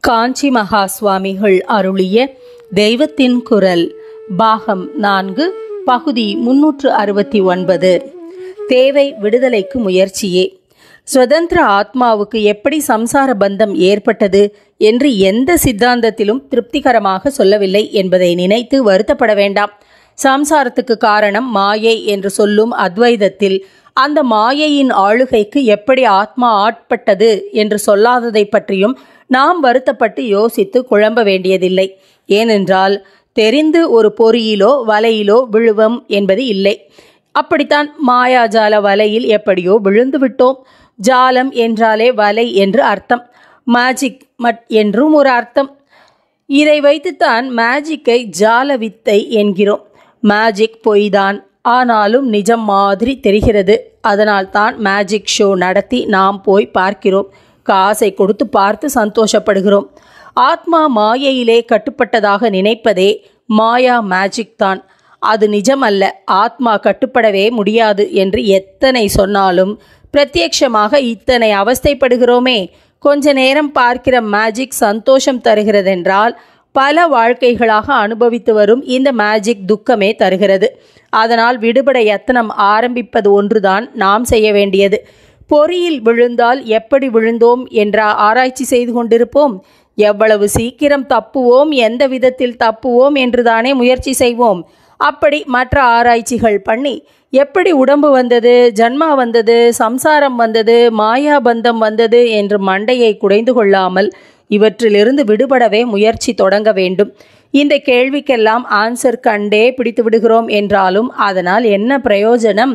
காஞ்சி மகா சுவாமிகள் அருளிய தெய்வத்தின் குரல் பாகம் நான்கு பகுதி முன்னூற்று அறுபத்தி ஒன்பது. தேவை விடுதலைக்கு முயற்சியே. சுதந்திர ஆத்மாவுக்கு எப்படி சம்சார பந்தம் ஏற்பட்டது என்று எந்த சித்தாந்தத்திலும் திருப்திகரமாக சொல்லவில்லை என்பதை நினைத்து வருத்தப்பட வேண்டாம். சம்சாரத்துக்கு காரணம் மாயை என்று சொல்லும் அத்வைதத்தில் அந்த மாயையின் ஆளுகைக்கு எப்படி ஆத்மா ஆட்பட்டது என்று சொல்லாததை பற்றியும் நாம் வருத்தப்பட்டு யோசித்து குழம்ப வேண்டியதில்லை. ஏனென்றால் தெரிந்து ஒரு பொறியிலோ வலையிலோ விழுவம் என்பது இல்லை. அப்படித்தான் மாயாஜால வலையில் எப்படியோ விழுந்து விட்டோம். ஜாலம் என்றாலே வலை என்று அர்த்தம். மேஜிக் மட் என்றும் ஒரு அர்த்தம். இதை வைத்துத்தான் மேஜிக்கை ஜால வித்தை என்கிறோம். மேஜிக் பொய்தான். ஆனாலும் நிஜம் மாதிரி தெரிகிறது. அதனால்தான் மேஜிக் ஷோ நடத்தி நாம் போய் பார்க்கிறோம். காசை கொடுத்து பார்த்து சந்தோஷப்படுகிறோம். ஆத்மா மாயையிலே கட்டுப்பட்டதாக நினைப்பதே மாயா மேஜிக் தான். அது நிஜமல்ல. ஆத்மா கட்டுப்படவே முடியாது என்று எத்தனை சொன்னாலும் பிரத்யட்சமாக இத்தனை அவஸ்தைப்படுகிறோமே. கொஞ்ச நேரம் பார்க்கிற மேஜிக் சந்தோஷம் தருகிறதென்றால் பல வாழ்க்கைகளாக அனுபவித்து வரும் இந்த மேஜிக் துக்கமே தருகிறது. அதனால் விடுபட யத்தனம் ஆரம்பிப்பது ஒன்றுதான் நாம் செய்ய வேண்டியது. பொறியில் விழுந்தால் எப்படி விழுந்தோம் என்ற ஆராய்ச்சி செய்து கொண்டிருப்போம். எவ்வளவு சீக்கிரம் தப்புவோம் எந்த விதத்தில் தப்புவோம் என்றுதானே முயற்சி செய்வோம். அப்படி மற்ற ஆராய்ச்சிகள் பண்ணி எப்படி உடம்பு வந்தது ஜன்மா வந்தது சம்சாரம் வந்தது மாயாபந்தம் வந்தது என்று மண்டையை குடைந்து கொள்ளாமல் இவற்றிலிருந்து விடுபடவே முயற்சி தொடங்க வேண்டும். இந்த கேள்விக்கெல்லாம் ஆன்சர் கண்டே பிடித்து விடுகிறோம் என்றாலும் அதனால் என்ன பிரயோஜனம்?